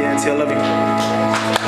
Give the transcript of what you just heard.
Dancy, I love you.